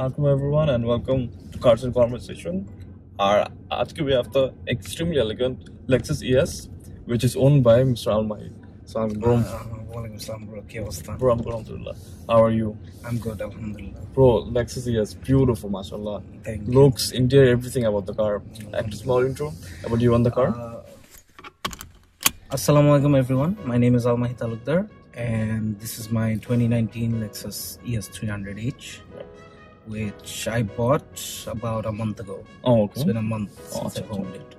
Welcome everyone and welcome to Cars and Conversation. Our today we have the extremely elegant Lexus ES, which is owned by Mr. Al Mahi. So I'm Brom. Ah, bro, How are you? I'm good, Alhamdulillah. Bro, Lexus ES, beautiful, mashallah. Thank you. Looks, interior, everything about the car. Act a small intro about you on the car. Uh, Assalamu alaikum everyone. My name is Al Mahi Talukder and this is my 2019 Lexus ES300H which I bought about a month ago. oh, it's been a month Oh, since I owned it.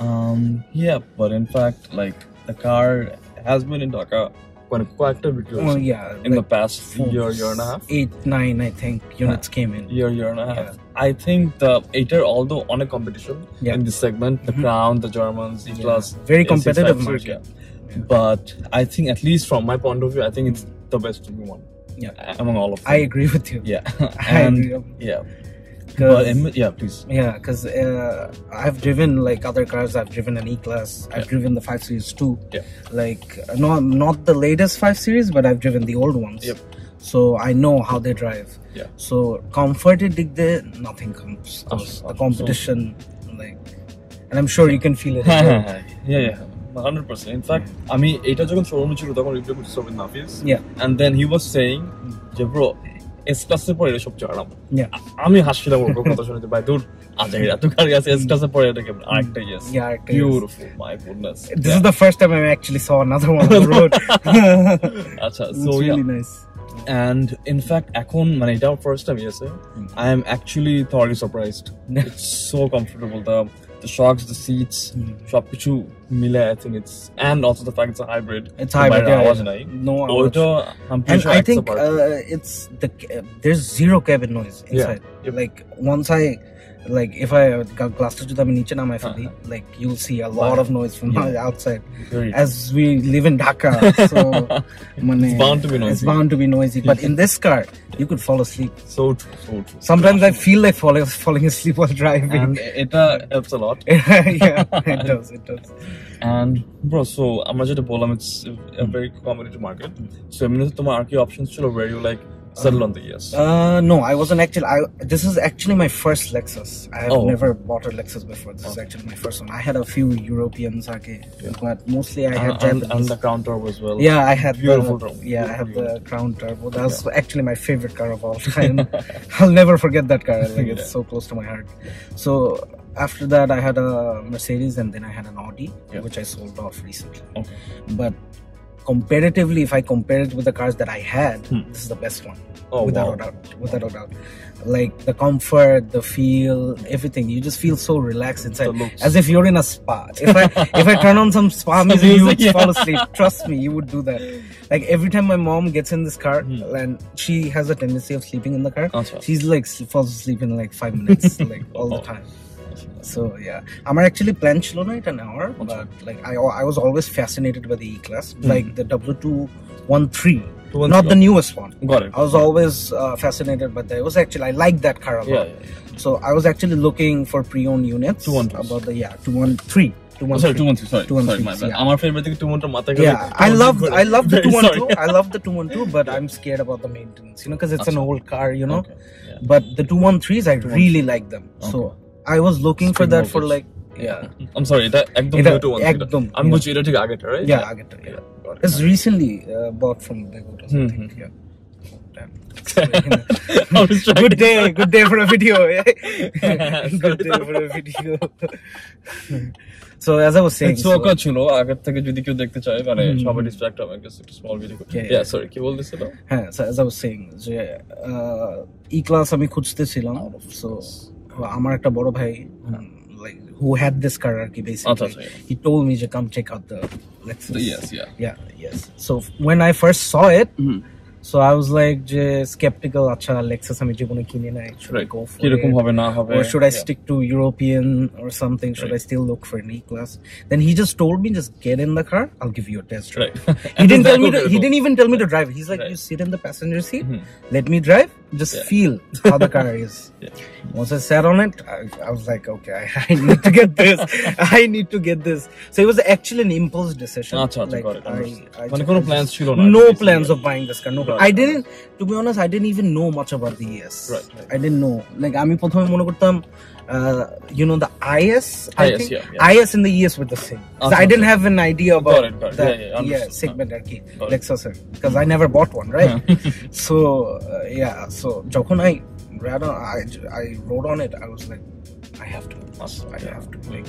Um, yeah, but in fact, like the car has been in Dhaka quite a, quite a bit Well, yeah, in the past four- year, year and a half. Eight, nine, I think units came in. year, year and a half. I think the Ater, although on a competition Yeah. in this segment, the Mhm. Crown, the Germans, E Class, Very competitive market. yeah. But I think, at least from my point of view, I think it's the best to be one Yeah. among all of them. I agree with you. yeah, I and agree. yeah, but yeah, please. Yeah, because uh, I've driven like other cars. I've driven an E-Class. I've Yeah. driven the 5 Series too. Yeah. Like uh, not not the latest 5 Series, but I've driven the old ones. Yep. So I know how they drive. Yeah. So comfort dig there, nothing comes. Awesome, the awesome. competition, like, and I'm sure you can feel it. yeah, yeah. Hundred percent in fact আমি এটা যখন শোরুমে ছিল তখন review করছি Sabin Nafis. And then he was saying যে bro S ক্লাসের পরে এটা সবচেয়ে আরাম। আমি হাসছিলাম ওর কথা দূর এত গাড়ি আছে এস ক্লাসের পরে এটা কেমন? আরেকটা yes beautiful my goodness this is the first time I actually saw another one on road আচ্ছা so yeah and in fact এখন মানে এটা first time yes I am actually thoroughly surprised so comfortable the the shocks the seats সবকিছু Mila, I think it's and also the fact it's a hybrid. It's hybrid. Yeah, wasn't I? No, Toyota. I'm pretty and sure I think uh, it's the uh, there's zero cabin noise inside. Yeah. Yep. Like once I like if I got glasses to them in each and my uh-huh. like you'll see a lot wow. of noise from yeah. outside. Great. As we live in Dhaka, so it's bound to be noisy. It's bound to be noisy. But in this car, you could fall asleep. So true. So true. Sometimes yeah. I feel like falling falling asleep while driving. And it uh, helps a lot. yeah, it does. It does and bro so আমরা যেটা বললাম it's a very competitive market so এমনিতে তোমার আর কি options ছিল where you like settle on the yes Uh, no, I wasn't actually. I this is actually my first Lexus. I have Oh. never bought a Lexus before. This is actually my first one. I had a few Europeans, okay, but mostly I had and, and, Japanese. and the counter as well yeah, I had Beautiful The, turbo. yeah, I had the Crown Turbo. That's actually my favorite car of all time. I'll never forget that car. Like it's Yeah. so close to my heart. So after that, I had a Mercedes, and then I had an Audi, Yeah. which I sold off recently. okay. But comparatively, if I compare it with the cars that I had, Hmm. this is the best one. Oh without wow. a doubt. Without a doubt. Like the comfort the feel everything. You just feel so relaxed inside. as if you're in a spa. If i if i turn on some spa music you would music, fall asleep. Trust me you would do that. Like every time my mom gets in this car Hmm. and she has a tendency of sleeping in the car she's like falls asleep in like five minutes like all the Oh. time so yeah আমার actually plan ছিল না এটা নেওয়ার আচ্ছা। but like I I was always fascinated by the E class Hmm. like the W213 213, not the newest one got it I was always uh, fascinated by that. It was actually I liked that car a yeah, lot. yeah. So I was actually looking for pre-owned units 212s. about the yeah two one three two Oh, one sorry, three. two one three. Sorry, 213, sorry, my bad. yeah. আমার favorite থেকে two one two মাথায় গেলে Yeah, I love I love the two Very one sorry. two. I love the two one two, but I'm scared about the maintenance. You know, because it's an Acha. old car. You know, Okay, yeah. but the two one threes I really like them. So I was looking for that for like um sorry এটা একদম new two one একদম আমি বুঝছি এটা ঠিক আগেটা right yeah আগেটা it's recently bought from the good yeah good day, good day for a video. good day for a video. so ছিল আগে থেকে যদি কেউ দেখতে চায় মানে hmm, hmm, সবাই hmm. ডিস্ট্রাক্ট হবে ভিডিও হ্যাঁ, as I was যে uh, ই ক্লাস আমি খুঁজতেছিলাম সো আমার একটা বড় ভাই like who had this car আর কি আচ্ছা basically আচ্ছা yeah. he told me to come check out the Lexus The yes, yeah. yeah yes so when I first saw it hmm, so I was like যে skeptical আচ্ছা Lexus আমি জীবনে কিনে নাই should I right. go for কিরকম it? হবে না হবে or should I Yeah. stick to European or something? Should Right. I still look for an E class? Then he just told me, just get in the car. I'll give you a test drive. Right. He didn't tell me. To, Exactly. he didn't even tell me to drive. He's like, Right. you sit in the passenger seat, Mhm. let me drive. just Yeah. feel how the car is. Yeah. Once I sat on it, I, I was like, okay, I, I need to get this. I need to get this. So it was actually an impulse decision. আচ্ছা আচ্ছা Like, got it, I, understood. I মানে just- কোনো I just- plans ছিল না no basically. plans of buying this car. No, Right, I right. didn't. To be honest, I didn't even know much about the ES. Right, right. I didn't know. Like আমি প্রথমে মনে করতাম, uh, you know the IS. I IS, think? Yeah, yeah. IS and the ES were the same. I didn't have an idea about the that. Yeah, yeah, yeah segment and key Lexus because I never bought one, right? so uh, yeah, so when I I, I wrote on it. I was like, I have to, awesome. I have to like.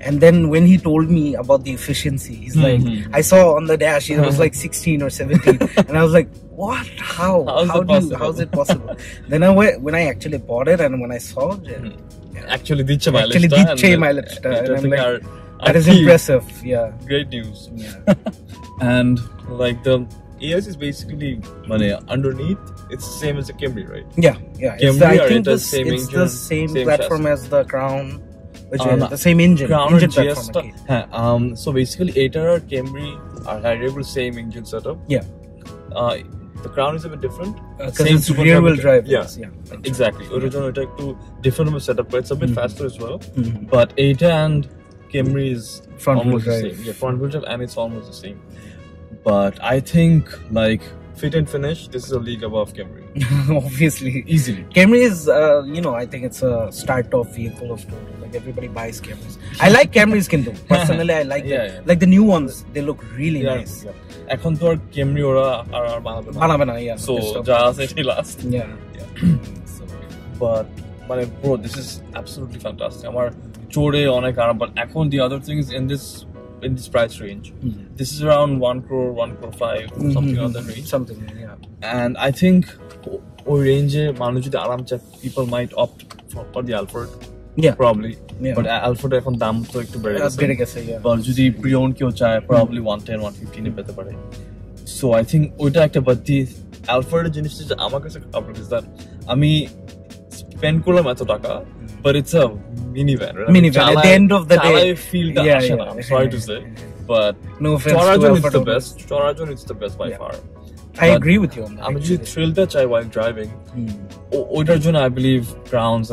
And then when he told me about the efficiency, he's mm -hmm. like, I saw on the dash it was like 16 or 17, and I was like, what? How? How's how it do possible? you, How's it possible? then I when I actually bought it and when I saw it, hmm. and, yeah. actually did Mylista. Actually Dicha Mylista. And, and that is impressive. Yeah. Great news. Yeah. and like the ES is basically money underneath. It's the same as the Camry, right? Yeah, yeah. Camry it's the, I think this, same it's engine, the same, same platform chassis. as the Crown, which um, is the same engine. Crown engine platform. Yeah, um, so basically, Aether and Camry are having the same engine setup. Yeah. Uh, the Crown is a bit different. Uh, because it's rear-wheel drive. Yeah, yeah, exactly. Original yeah. Tech 2, different of a setup, but it's a bit mm-hmm. faster as well. Mm-hmm. But Ada and Camry is front wheel drive. Yeah, front wheel drive, and it's almost the same. But I think like fit and finish, this is a league above Camry. Obviously, easily. Camry is, uh, you know, I think it's a start-off vehicle of Like everybody buys Camrys. I like Camrys, Kinto. Personally, I like Yeah, them. yeah. Like the new ones, they look really Yeah, nice. yeah. এখন তো আর Camry ওরা আর আর বানাবে না বানাবে না, yeah. so this stuff. যা আছে এটাই last yeah. so, but মানে bro this is absolutely fantastic আমার চড়ে অনেক আরাম but এখন the other thing is in this in this price range mhm. this is around 1 crore 1 crore 5 something Mhm. on that range Something, yeah. and I think ওই রেঞ্জে মানুষ যদি আরাম চায় people might opt for, for the probably এখন দাম একটু বেড়ে গেছে। যদি প্রিয়ন কেউ চায় পেতে পারে। একটা বাদ দিয়ে আলফার জিনিসটা আমার কাছে আপনার কাছে but agree with you on that. I'm actually. thrilled that I ওইটার জন্য I believe grounds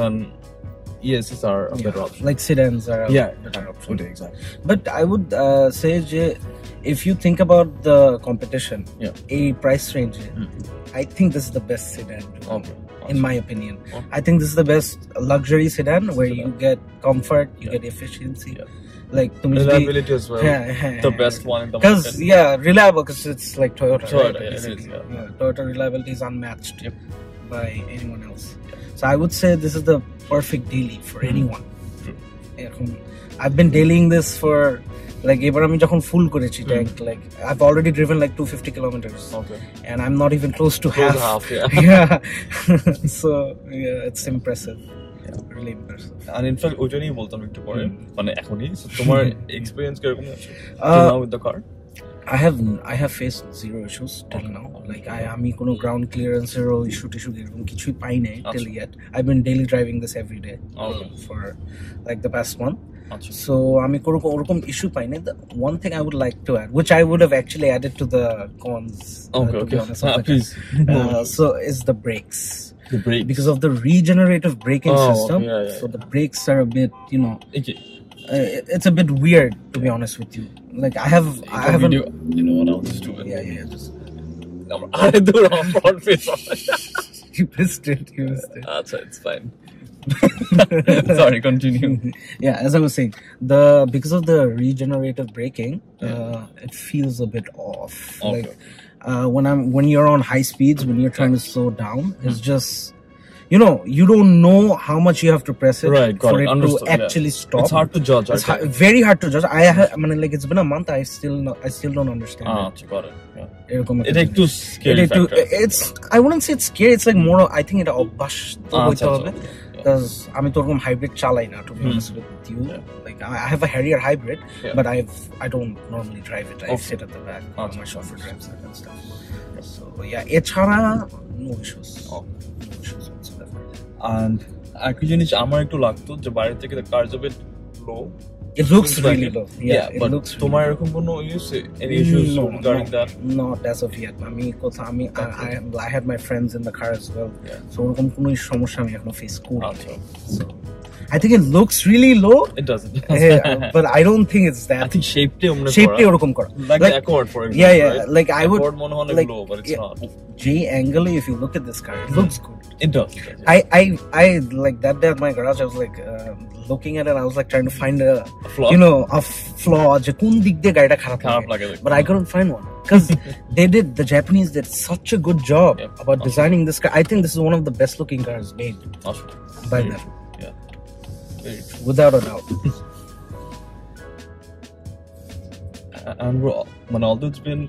ESs are a yeah. better option. Like sedans are yeah, better option. Okay, exactly. But I would uh, say, Jay, if you think about the competition, yeah. a price range, mm. I think this is the best sedan. Okay. In my opinion. I think this is the best luxury sedan where sedan. you get comfort, you yeah. get efficiency. Yeah. Like reliability as well. Yeah, the best one. Because yeah, reliable because it's like Toyota. Toyota, right? yeah, Toyota reliability is unmatched. Yep. By anyone else. So I would say this is the perfect daily for Mhm. anyone. I've been dailying this for like এবার আমি যখন full করেছি Hmm. Tank like I've already driven like 250 kilometers okay and I'm not even close to Close half. half, yeah. yeah. so yeah, it's impressive. Really impressive. আর in fact ওইটা নিয়ে বলতাম একটু পরে। মানে এখনই So, তোমার এক্সপিরিয়েন্স কীরকম আছে Uh, with the car I have I have faced zero issues till Okay. now. Like I আমি কোনো ground clearance এরও issue টিস্যু এরকম কিছুই পাই নাই till আচ্ছা। yet. I've been daily driving this every day Okay. for like the past month. আচ্ছা So আমি কোনো ওরকম issue পাই নাই. The one thing I would like to add, which I would have actually added to the cons. uh, okay to be okay honest, of Ah, the car. please Uh, so is the brakes the brakes because of the regenerative braking Oh, system. yeah, yeah, so the brakes are a bit, you know, okay uh, Uh, it's a bit weird to be honest with you. Like I have, you I haven't. You know what else is doing? Yeah, yeah, just. I do of front face you pissed it you pissed it uh, that's it's fine sorry continue yeah as i was saying the because of the regenerative braking yeah. uh, it feels a bit off Off. like uh, when i'm when you're on high speeds when you're trying to slow down it's hmm. just you know, you don't know how much you have to press it right, for it, it to actually yeah. stop. It's hard to judge. It's ha- very hard to judge. I, ha- I mean, like it's been a month. I still, not, I still don't understand. Ah, it. got it. এরকম এটা একটু scary factor it's I wouldn't say scary it's like more I think এটা অভ্যাস তো হইতে হবে because আমি তো ওরকম হাইব্রিড চালাই না to be honest with you like I have a Harrier hybrid but I I don't normally drive it I sat at the back my chauffeur drives and stuff so yeah এছাড়া no issues no issues and একই জিনিস আমার একটু লাগতো যে বাইরে থেকে the কার্জ of it তোমার এরকম কোনো ইস এনি ইস্যুস আমি কথা আমি I had my friends in the car as কোনো সমস্যা আমি এখনও ফেস করি আচ্ছা। So I think it looks really low, it doesn't eh, but I don't think it's I that. Think শেপটাই অমনে Shape ওরকম করা। Like Like- accord for Yeah, yeah. Like I would মনে হয় like low but it's yeah, not J angle. If you look at this car, it looks good. It does I, I, I like that day at my garage. I was like uh, looking at it. I was like trying to find a, flaw? you know, a flaw. যে কোন দিক দিয়ে গাড়িটা খারাপ খারাপ লাগে। লাগে But I couldn't find one because they did. The Japanese did such a good job Yep. about designing this car. I think this is one of the best looking cars made আসলে by Very them, without a doubt. and bro মানে although it's been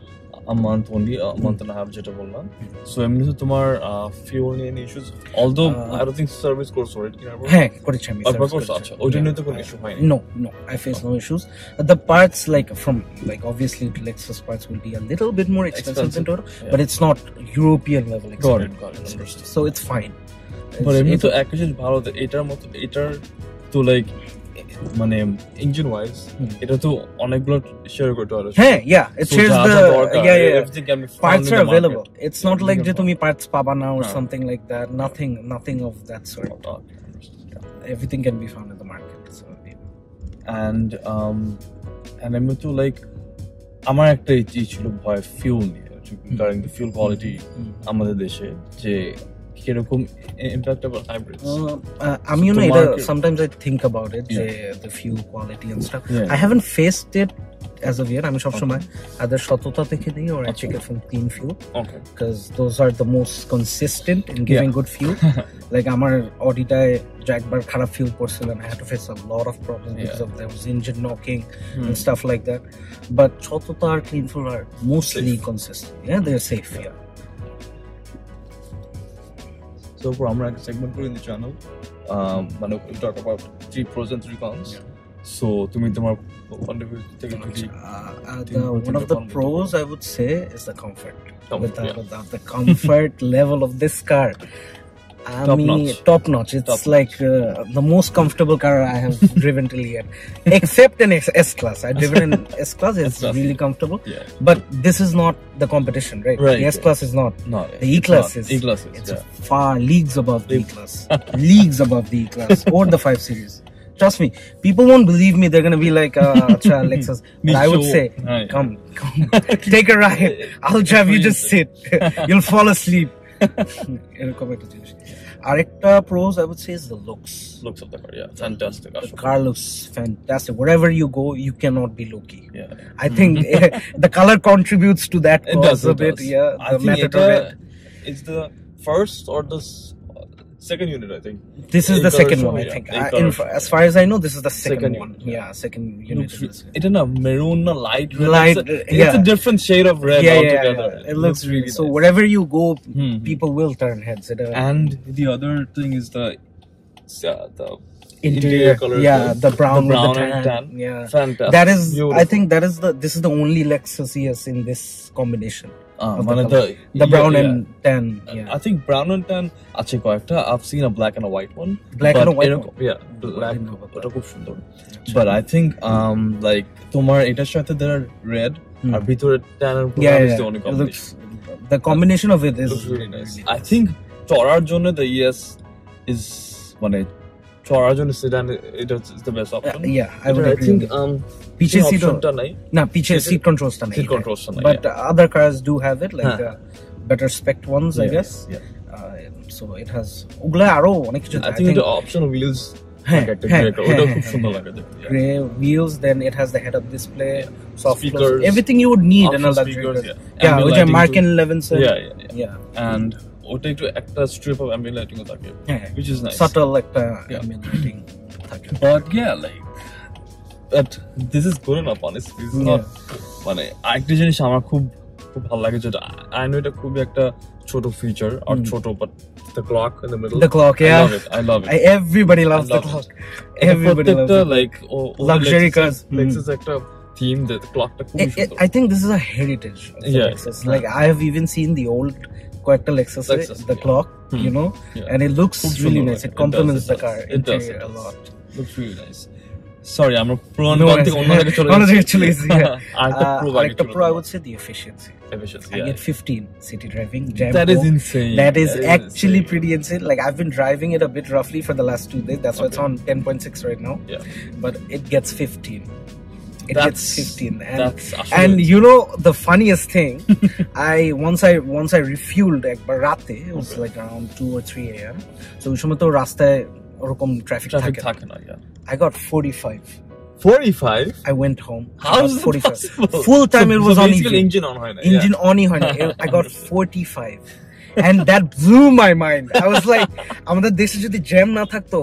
a month only a month and a half যেটা বললাম so এমনিতে তোমার fuel নিয়ে any issues although Uh, I don't think service course for it কিনা bro হ্যাঁ করেছি আমি অল্প service course করেছি। আচ্ছা ওইটা Yeah. নিয়ে তো কোনো ইস্যু হয়নি No, no, I face no issues. The parts, like from, like obviously Lexus parts will be a little bit more expensive, Expensive, than Toyota, yeah. but it's not European level Got it, expensive. got it, understood. So it's fine. But It's- এমনি it's- তো একটা জিনিস ভালো যে এটার মতো এটার তো লাইক মানে ইঞ্জিন ওয়াইজ এটা তো অনেকগুলো শেয়ার করতে পারো। হ্যাঁ yeah shares the yeah yeah parts R available it's not like যে তুমি পার্টস পাবা না or something like that nothing nothing of that sort everything can be found in the market so and um আমার একটা ইচ্ছে ছিল ভয় fuel নিয়ে রিগার্ডিং দ্য ফিউল কোয়ালিটি আমাদের দেশে যে কীরকম impact of Uh, uh, know তোমার এটা কি- sometimes I think about it যে the fuel quality and stuff. Yeah. I haven't faced it as of yet. আমি সবসময় either সততা থেকে দিই or I আচ্ছা। it from clean fuel because those are the most consistent in giving good fuel. like আমার অডিটায় যে একবার খারাপ fuel পড়ছিল and I had to face a lot of problems because of there was engine knocking and stuff like that. But সততা আর clean fuel are mostly consistent. Yeah, they're safe. Yeah. So পুরো আমরা একটা segment করে দিই channel মানে talk about three pros and three cons so তুমি তোমার point of view থেকে যদি Uh, uh, Think the, what one you of the found pros I would say is the comfort. Comfort, without yeah. a doubt, the comfort level of this car. I Top mean, notch. top notch. It's Top like uh, the most comfortable car I have driven till yet, except an S class. I've driven an S class. It's S-Class. really comfortable. yeah But this is not the competition, right? Right, The S class is not. no The E class is. E class is It's yeah far leagues above the E class. leagues above the E class or the five series. Trust me, people won't believe me. They're gonna be like, uh, "Acha, Lexus." But I would say, come, come, take a ride. I'll drive. You just sit. You'll fall asleep. এরকম একটা জিনিস। আরেকটা pros I would say is the looks. looks of the car yeah fantastic The আসলে car looks fantastic. Wherever you go, you cannot be low key. yeah I think the color contributes to that it cause does a it bit. does. Yeah, I the second unit, I think. This is in the second one, I think. Uh, in, as far as I know, this is the second, second one. Unit, yeah. yeah. second unit. It's in a maroon, a light red. Light, it's, a, yeah. it's a different shade of red yeah, altogether. It looks really so. Nice. Wherever you go, hmm, hmm. people will turn heads. It, uh, and the other thing is the yeah, the interior, color. Yeah, the brown, the brown the tan. tan. Yeah, fantastic. That is, Beautiful. I think that is the this is the only Lexus ES in this combination. Uh, মানে the The brown yeah, and tan. yeah. I think brown and tan আছে কয়েকটা I've seen a black and a white one Black and a white one? yeah black ওটা খুব সুন্দর but I think um like তোমার এটার সাথে there are red Hmm. আর ভিতরে tan and brown yeah. is the only combination. The combination of it is really nice I think চড়ার জন্য the ES is মানে চড়ার জন্য sedan এটা is the best option Uh, yeah, I would I agree. think with you. um পিছে সেই seat optionটা নাই না পিছে Is it- seat controls টা নেই seat controls টা নাই, but uh, other cars do have it like Huh. uh, better spec ones I Yeah, guess yeah. uh, so it has ওগুলা আরো অনেক কিছু I think the optional wheels হ্যাঁ, like একটা হ্যাঁ, grey color, হ্যাঁ, ওটা হ্যাঁ, খুব সুন্দর হ্যাঁ। লাগে দেখতে yeah. gray wheels then it has the head up display soft Speakers, close, everything you would need in a option luxury speakers, car. yeah. yeah Ambient which are lighting Mark too. and Levinson yeah, yeah, yeah. yeah and ওটা একটু একটা strip of ambient lighting ও থাকে হ্যাঁ which is nice subtle একটা Yeah. ambient lighting থাকে but yeah like but this is good enough honestly this is Yeah. not মানে আরেকটা জিনিস আমার খুব খুব ভালো লাগে যেটা আই নো এটা খুবই একটা ছোট ফিচার আর Hmm. ছোট but the clock in the middle the clock I yeah love it I love it I, everybody loves I love the clock এটা everybody loves প্রত্যেকটা it. like ও- ওদের Luxury Lexus- cars. Hmm. Lexus একটা theme the clockটা খুবই I, I- সুন্দর I think this is a heritage of the Yeah. Lexus. Yeah. Like I have even seen the old Quetta Lexus, Lexus, the yeah. clock, Hmm. you know, Yeah. and it looks খুব really সুন্দর nice. লাগে। It complements does, the it car does. It does, interior it a does. lot. looks really nice sorry আমরা pro No থেকে worries. অন্য জায়গায় চলে অন্য যাচ্ছি। জায়গায় চলে গেছি, yeah. আরেকটা Uh, প্রো আরেকটা pro, I would say the efficiency. efficiency I yeah. get 15 city driving. Jam that is Pro. insane That is actually insane. pretty insane. Like I've been driving it a bit roughly for the last two days. That's why it's Okay. on 10.6 right now. yeah But it gets 15. It That's- gets 15. And that's and আসলে- you know the funniest thing, I once I once I refueled একবার রাতে, it was Okay. like around 2 or 3 a.m. So ওই সময় তো রাস্তায় ওরকম traffic traffic থাকে না। থাকে না yeah I got 45. 45 I went home. I how got is it 45. possible Full time so, it was so on basically EV. engine on হয় না engine on ही হয় না। I got 45 and that blew my mind I was like আমাদের দেশে যদি jam না থাকতো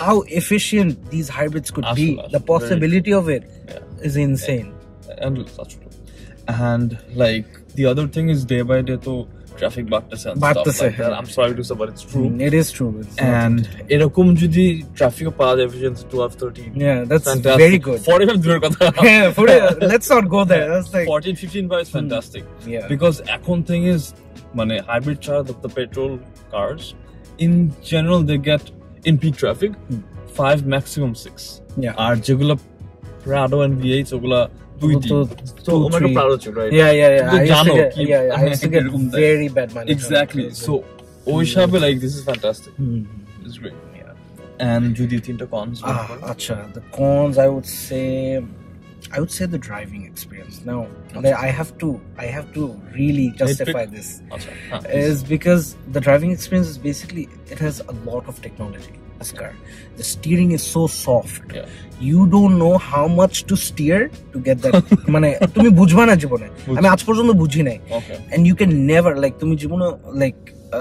how efficient these hybrids could be আসলে, the আসলে, possibility of it Yeah. is insane. And that's true. And like the other thing is day by day, though. Traffic বাড়তেছে বাড়তেছে I am sorry to say but it's true it is true and এরকম যদি ট্রাফিকও পাওয়া যায় efficiency 12 13 yeah that's very good 45 দূরের কথা। হ্যাঁ let's not go there that's like 14 15 by is fantastic because এখন থিং ইজ মানে hybrid charge of the petrol cars in general they get in peak traffic 5 maximum 6 আর যেগুলো Prado and V8 ওগুলা দুই ওগুলো তিন তো তো two, ওমেগা three. Prado ছিল right yeah yeah yeah কিন্তু I used to জানো get, কি- yeah, yeah I used to get এরকম দেয়। very bad money exactly so ওই হিসাবে like this is fantastic Hmm. it's great and যদি তিনটা cons Ah, acha. The cons, I would say, I would say the driving experience. Now, there I have to, I have to really justify this. আচ্ছা হ্যাঁ, Is because the driving experience is basically it has a lot of technology. This car, the steering is so soft. Yeah. You don't know how much to steer to get that. মানে তুমি বুঝবা না জীবনে আমি আজ পর্যন্ত বুঝি নাই okay and you can never like তুমি জীবনে like uh,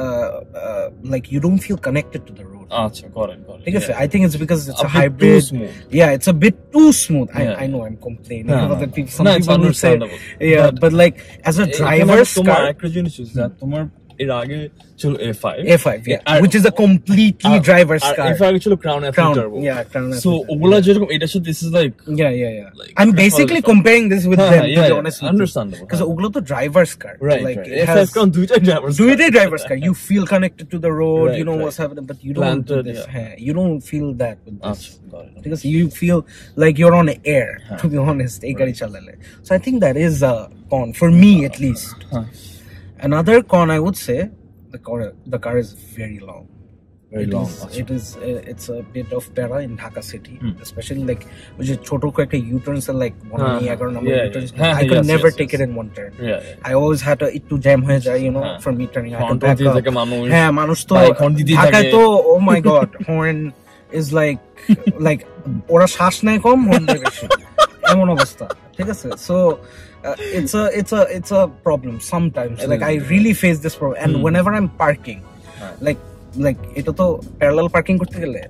uh, like you don't feel connected to the road আচ্ছা got it got it ঠিক আছে yeah. I think it's because it's a, a bit too hybrid smooth yeah it's a bit too smooth I, Yeah. I know I'm complaining No, about no, that no. people, some No, it's people would say understandable. yeah But- but, like as a এখানে driver's তোমার car একটা জিনিস is that তোমার এর আগে ছিল A5 A5 yeah R- which is a completely R- driver's R car A5 আগে ছিল Crown F Crown Turbo yeah Crown so F- ওগুলা যেরকম এটার সাথে this is like yeah yeah yeah like, I'm Crown basically F- comparing this with হ্যাঁ, them to yeah, be yeah, honest with you understandable because হ্যাঁ। ওগুলো তো driver's car right like right it A5 has Crown দুইটাই drivers do it a driver's car you feel connected to the road Right, you know right. what's happening but you don't do Planted, this yeah. হ্যাঁ, you don't feel that with this আচ্ছা got it because you feel like you're on air Huh. to be honest এই গাড়ি চালালে so i think that is a con for me at least Huh. Another con i would say the car the car is very long very It long is- আচ্ছা it is uh, it's a bit of para in Dhaka city Hmm. especially like which is ছোট কয়েকটা U-turns are like one uh, number Yeah, U-turns yeah. I could Yes, never yes, take yes. it in one turn yeah yeah I always had to একটু jam হয়ে যায় you know হ্যাঁ। for me turning I had to back up থাকে মানুষ হ্যাঁ মানুষ তো ঢাকায়। তো ও my god horn is like like ওরা শ্বাস নেয় কম হর্ন দেয় বেশি এমন অবস্থা ঠিক আছে so it's a it's a it's a problem sometimes It like is, i yeah. really face this problem and Hmm. whenever i'm parking হ্যাঁ। like like এটা তো প্যারালাল পার্কিং করতে গেলে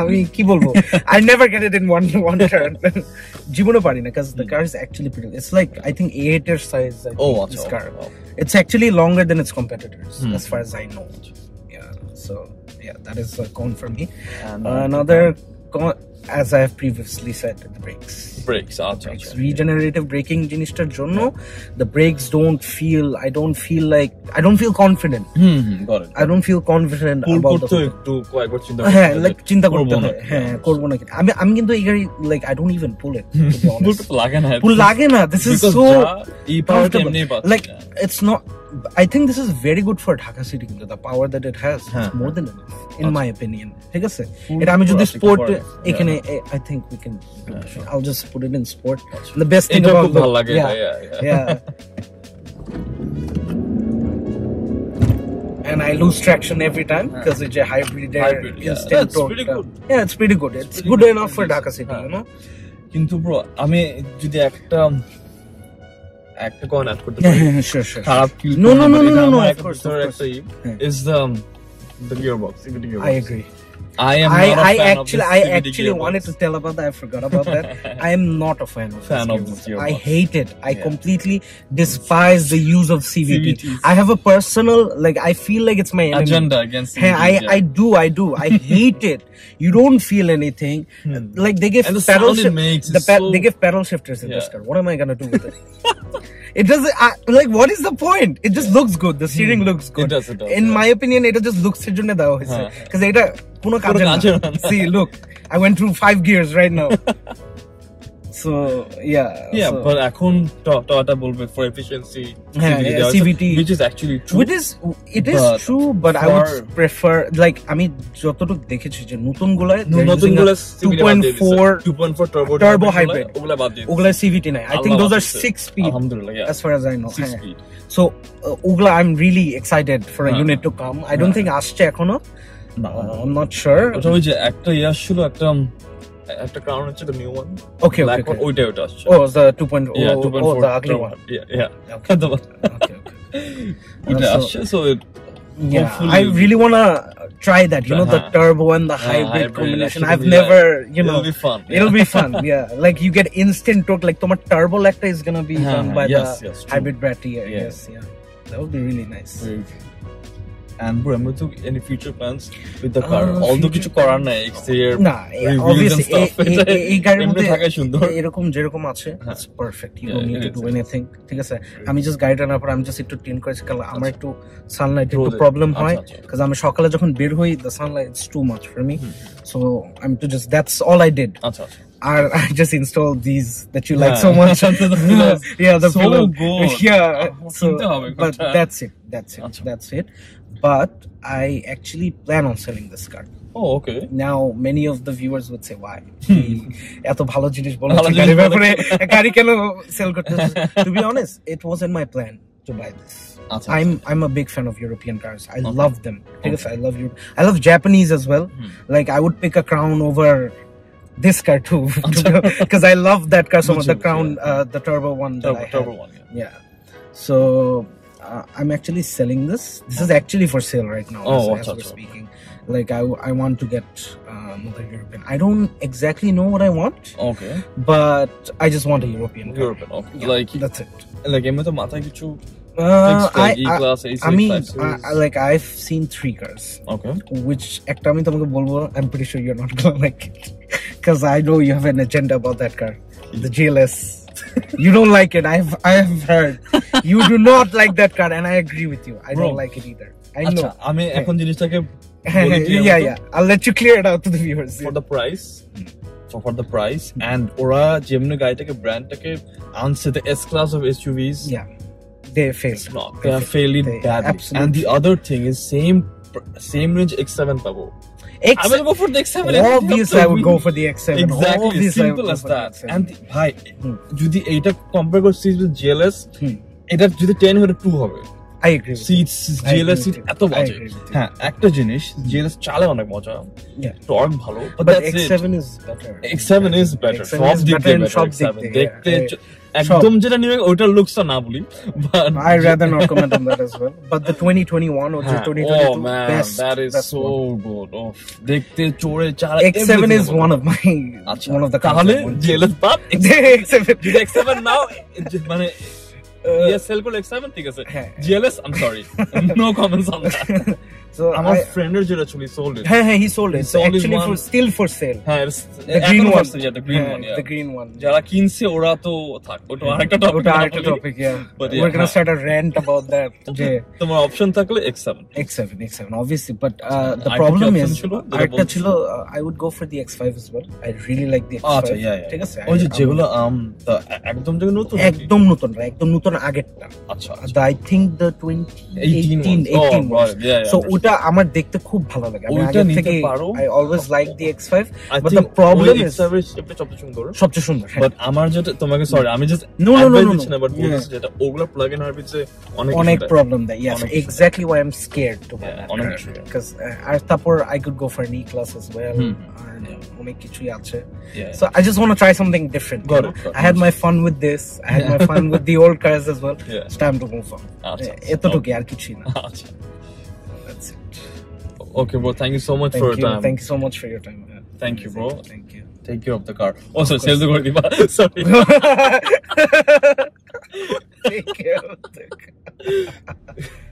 আমি কি বলবো I never get it in one one turn জীবনে পারি না কাজ the car is actually pretty it's like I think eight এর সাইজ ও দিস আচ্ছা কার okay, it's actually longer than its competitors Hmm. as far as i know yeah so yeah that is a con for me and uh, another con as I have previously said the brakes brakes আচ্ছা আচ্ছা regenerative braking জিনিসটার জন্য the brakes don't feel I don't feel like I don't feel confident hmm hmm I don't feel confident about the একটু কয়েকবার চিন্তা হ্যাঁ like চিন্তা করতে হয় হ্যাঁ করব না আমি আমি কিন্তু এই গাড়ি like I don't even pull it pull লাগে না পুল লাগে না this is so E power এমনি like it's not i think this is very good for dhaka city কিন্তু the power that it has হ্যাঁ, it's more than enough in আচ্ছা। my opinion ঠিক আছে এটা আমি যদি স্পোর্ট এখানে i think we can i'll just put it in sport the best thing এটা about খুব ভালো লাগে yeah, yeah, yeah. yeah and i lose traction every time because it's a hybrid, uh, Hybrid, yeah. instant That's torque. pretty good. yeah it's pretty good it's, pretty good good. enough for dhaka city হ্যাঁ। you know কিন্তু bro আমি যদি একটা একটা কোন add করতে পারি sure sure খারাপ feel No, no, no, no, no, no, of course, of একটা Yeah. Is the the gearbox CVT gearbox i agree I am I, not a I fan actually of I actually wanted to tell about that. I forgot about that. I am not a fan of Fan this of this. I hate it. I Yeah. completely despise the use of CVT. CVTs. I have a personal like I feel like it's my enemy. agenda against Hey, I, yeah. I do, I do. I hate it. You don't feel anything. Like they give Hmm. And the pedal sound it makes the pe- so- they give pedal shifters in this car. What am I gonna do with it? It doesn't I, like what is the point? It just looks good. The steering hmm. looks good. It does, it does, In yeah. my opinion, it just looks it because it. Uh, See, look, I went through five gears right now. So yeah yeah but এখন টাটা বলবে for efficiency CVT which is actually it is true but i prefer like আমি যতটুকু দেখেছি যে নতুন গুলায় নতুনগুলা 2.4 2.4 turbo turbo hybrid ওগুলা বাদ দিয়ে ওগুলা সিভিটি নাই। I think those are 6 speed আলহামদুলিল্লাহ i know 6 হ্যাঁ। uh, ওগুলা I am really excited for a unit to come I don't আসছে এখনও। আই এম নট শিওর ওটা ওই যে একটা ইয়া ছিল একটা after Crown Royal, the new one. Okay, Black okay. One, okay. we never touched. Oh, the 2.0. Yeah, 2.4. Oh, the ugly one. one. Yeah, yeah. Okay. the one. okay, okay. we uh, so, yeah, I really wanna try that. You know, the uh-huh. turbo and the uh-huh, hybrid, combination. I've never, you know, it'll be fun. It'll be fun. yeah, like you get instant torque. Like, tomorrow turbo lecta is gonna be uh-huh, done by the hybrid battery. Yes, yeah, that would be really nice. And bro তো any future plans with the car. Uh, although future কিছু করার নাই exterior না obviously এই- গাড়ির মধ্যে সুন্দর। এরকম যেরকম আছে হ্যাঁ। it's perfect. You don't need to do anything ঠিক আছে? আমি জাস্ট গাড়িটা আনার পর আমি জাস্ট একটু টিন করেছি কারণ আমার একটু সানলাইট একটু। প্রবলেম হয় আচ্ছা, আচ্ছা। কারণ আমি সকালে যখন বের হই the sunlight it's too much for me. So আমি তো just that's all I did আচ্ছা। আচ্ছা আর I just installed these that you like Yeah. so much. The pillows. yeah, the So pillow. good. Yeah. আমার So, কিনতে হবে but কোনটা? that's it. That's it. আচ্ছা। That's it. But I actually plan on selling this car. oh okay Now, many of the viewers would say, why? এত ভালো জিনিস ভালো বলেছে জিনিস গাড়ির বলে। ব্যাপারে গাড়ি কেন সেল করতে To be honest, it wasn't my plan to buy this. আচ্ছা I'm I'm a big fan of European cars. I Okay. love them. Okay. Yes, I love you. I love Japanese as well. Hmm. Like I would pick a Crown over this car too because I love that car so much. The Crown, yeah. uh, the Turbo one. Turbo, turbo one. Yeah. yeah. So uh, I'm actually selling this. This is actually for sale right now. Oh, as, as we're speaking. Like I, I want to get uh, another European. I don't exactly know what I want. Okay. But I just want a European. Car. European. Okay. Yeah, like that's it. Like I'm Uh, I, E class A6 I mean, five series? I, I- like I've seen three cars, okay which একটা আমি তোমাকে বলব I'm pretty sure you're not gonna like it because I know you have an agenda about that car, the GLS. you don't like it. I've I've heard you do not like that car, and I agree with you. I Bro. don't like it either. I আচ্ছা know. আমি এখন জিনিসটাকে yeah, yeah, I'll let you clear it out to the viewers. for the price for the price and ওরা যেমনি গাড়িটাকে ব্র্যান্ডটাকে আনছে the S class of SUVs yeah, they failed. No, they, they have failed, badly. Absolutely. And the other thing is same same range X7 Pabo. X- I will go for the X7. Obviously, I would go for the X7. Exactly, Obvious simple as that. And ভাই যদি এটা compare করছিস with GLS এটা যদি 10 হলে 2 হবে I agree seat GLS seat এত বাজে হ্যাঁ একটা জিনিস জিএলএস চালে অনেক মজা টর্ক ভালো but that's it X7 is better X7 is better সব দিক থেকে বেটার দেখতে একদম যেটা নিবে ওটার লুকসটা না বলি I rather not comment on that as well but the 2021 or 2022 best that is so good of দেখতে চোরে চার X7 is one of my আচ্ছা ওয়ান অফ দ্য কাহলে জেলাস পাপ এক্স7 যদি এক্স7 নাও মানে ইয়েস সেল কল X7 ঠিক আছে। GLS I am sorry no comments on that So আমার ফ্রেন্ডের যেটা চুলি সোল্ড ইট হ্যাঁ হ্যাঁ he sold it actually for still for sale হ্যাঁ দ্য গ্রিন ওয়ান যেটা green one the green one যারা কিনছে ওরা তো থাক ওটা হ্যাঁ, আরেকটা টপিক ওটা আরেকটা topic yeah we are gonna start a rant about that যে তোমার অপশন থাকলে X7 X7 X7 obviously but uh, আচ্ছা, the problem is আরেকটা ছিল uh, I would go for the X5 as well. I really like the X5 আচ্ছা ইয়া ঠিক আছে? ওই যে যেগুলো um, আম একদম যে নতুন একদম নতুন একদম নতুন আগেরটা। আচ্ছা আই থিংক দ্য 20 18 18 সো ওটা আমার দেখতে খুব ভালো লাগে। ওইটা নিতে পারো। I always like the X5 but the problem is service এটা সবচেয়ে সুন্দর। সবচেয়ে সুন্দর বাট আমার যেটা তোমাকে সরি আমি জাস্ট নো নো নো না বাট বলছি যেটা ওগুলা প্লাগ ইন হার্ভিসে অনেক অনেক প্রবলেম দেয় yes exactly why I am scared to অনেক বিকজ আর তারপর আই কুড গো ফর নি ক্লাস অ্যাজ ওয়েল অনেক কিছুই আছে। So I just want to try something different I had my fun with this I had my fun with the old cars as well it's time to move on আর কিছুই না। আচ্ছা। Okay, bro. Thank you so much thank for you. your time. Thank you so much for your time. Yeah. Thank, thank you, bro. Thank you. Take care of the car. Oh, so sales the diba? Sorry. Take care of the car.